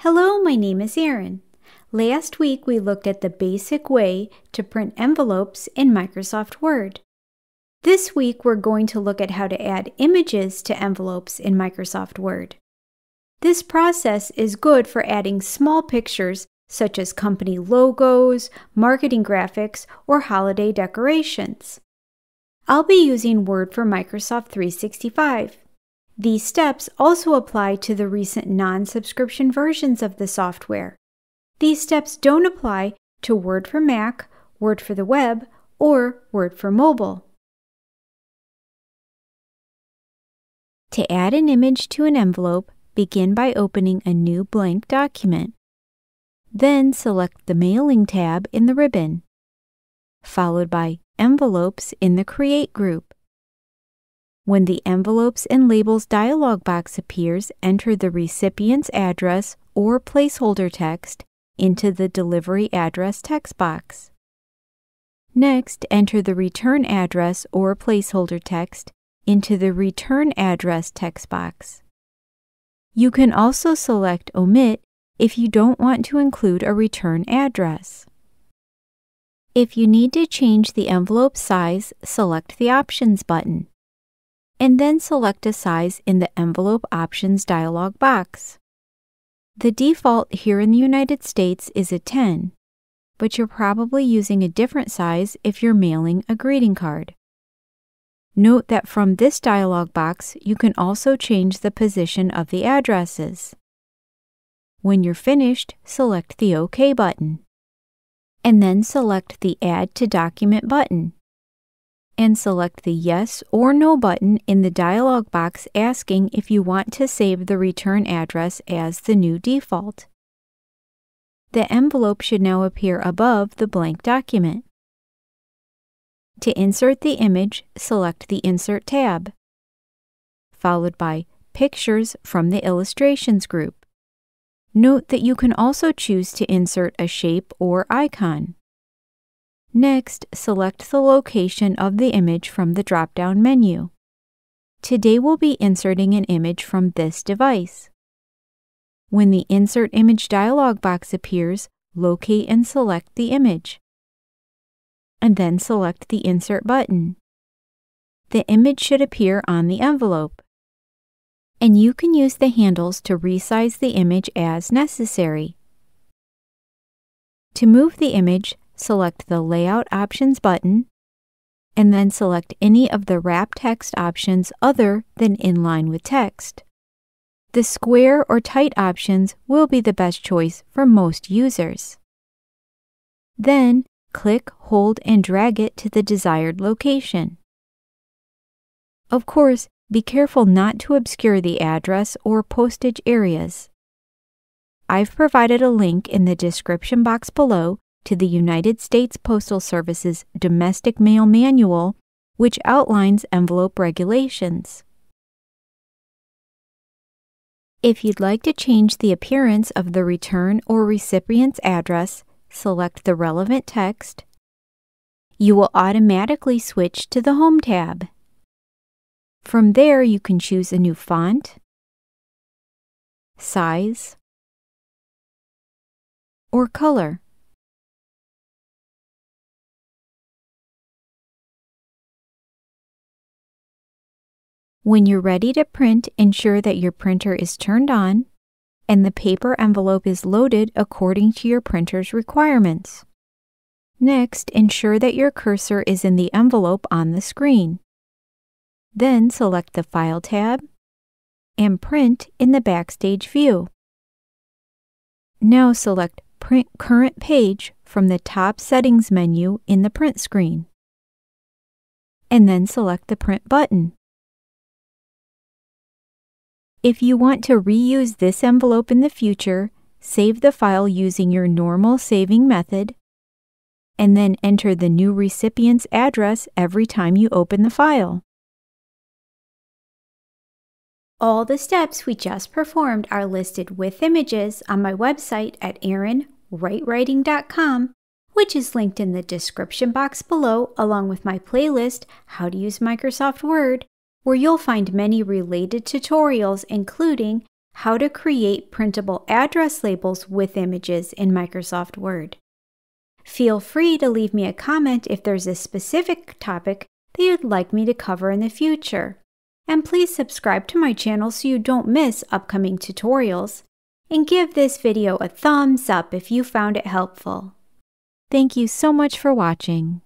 Hello, my name is Erin. Last week we looked at the basic way to print envelopes in Microsoft Word. This week we're going to look at how to add images to envelopes in Microsoft Word. This process is good for adding small pictures such as company logos, marketing graphics, or holiday decorations. I'll be using Word for Microsoft 365. These steps also apply to the recent non subscription versions of the software. These steps don't apply to Word for Mac, Word for the web, or Word for mobile. To add an image to an envelope, begin by opening a new blank document. Then select the Mailing tab in the ribbon, followed by Envelopes in the Create group. When the Envelopes and Labels dialog box appears, enter the recipient's address or placeholder text into the delivery address text box. Next, enter the return address or placeholder text into the return address text box. You can also select Omit if you don't want to include a return address. If you need to change the envelope size, select the Options button, and then select a size in the Envelope Options dialog box. The default here in the United States is a 10, but you're probably using a different size if you're mailing a greeting card. Note that from this dialog box, you can also change the position of the addresses. When you're finished, select the OK button. And then select the Add to Document button. And select the Yes or No button in the dialog box asking if you want to save the return address as the new default. The envelope should now appear above the blank document. To insert the image, select the Insert tab, followed by Pictures from the Illustrations group. Note that you can also choose to insert a shape or icon. Next, select the location of the image from the drop-down menu. Today we'll be inserting an image from this device. When the Insert Image dialog box appears, locate and select the image and then select the Insert button. The image should appear on the envelope. And you can use the handles to resize the image as necessary. To move the image, select the Layout Options button, and then select any of the Wrap Text options other than Inline with Text. The square or tight options will be the best choice for most users. Then click, hold, and drag it to the desired location. Of course, be careful not to obscure the address or postage areas. I've provided a link in the description box below to the United States Postal Service's Domestic Mail Manual, which outlines envelope regulations. If you'd like to change the appearance of the return or recipient's address, select the relevant text, you will automatically switch to the Home tab. From there, you can choose a new font, size, or color. When you're ready to print, ensure that your printer is turned on and the paper envelope is loaded according to your printer's requirements. Next, ensure that your cursor is in the envelope on the screen. Then select the File tab and Print in the Backstage view. Now select Print Current Page from the top Settings menu in the print screen. And then select the Print button. If you want to reuse this envelope in the future, save the file using your normal saving method, and then enter the new recipient's address every time you open the file. All the steps we just performed are listed with images on my website at erinwrightwriting.com, which is linked in the description box below, along with my playlist, How to Use Microsoft Word, where you'll find many related tutorials, including how to create printable address labels with images in Microsoft Word. Feel free to leave me a comment if there's a specific topic that you'd like me to cover in the future. And please subscribe to my channel so you don't miss upcoming tutorials. And give this video a thumbs up if you found it helpful. Thank you so much for watching.